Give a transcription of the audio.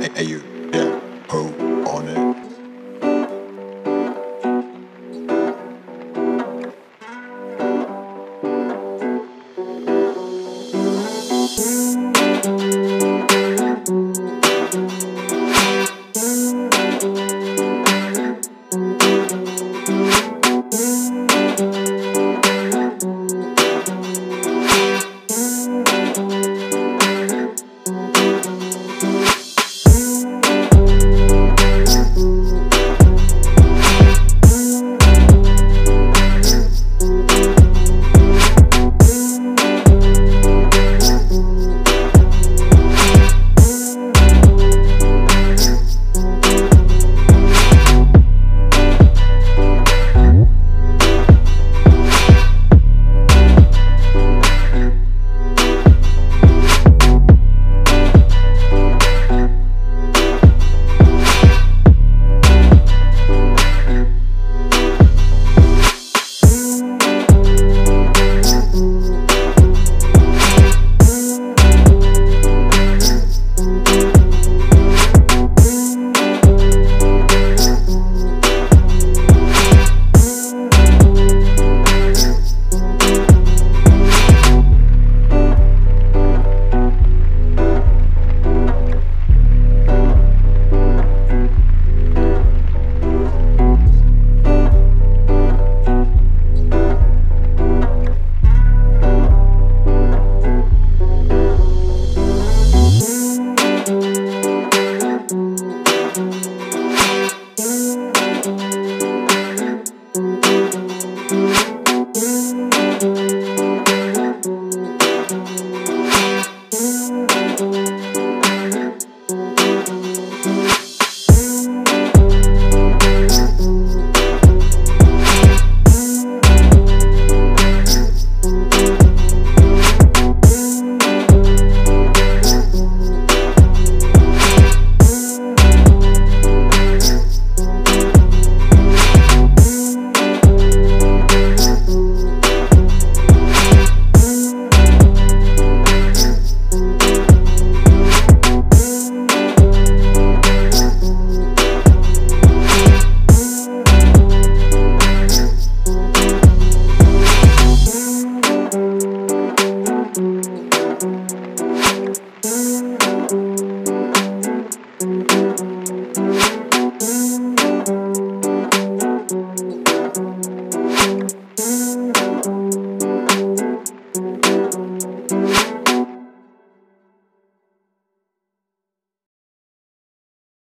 Hey, you.